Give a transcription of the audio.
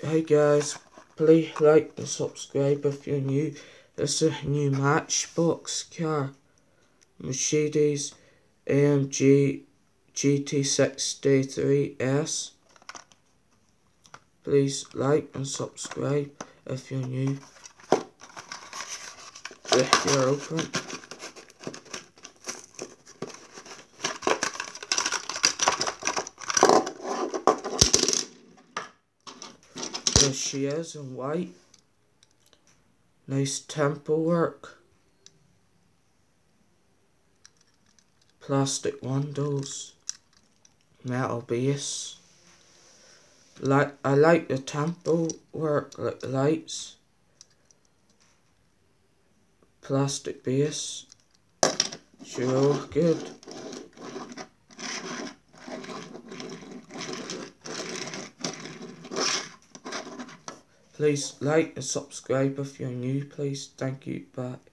Hey, guys, please like and subscribe if you're new. This is a new Matchbox car. Mercedes AMG GT63S. Please like and subscribe if you're new. If you're open. There she is in white. Nice tampo work. Plastic windows. Metal base. Like I like the tampo work, like the lights. Plastic base. Sure, good. Please like and subscribe if you're new, please. Thank you. Bye.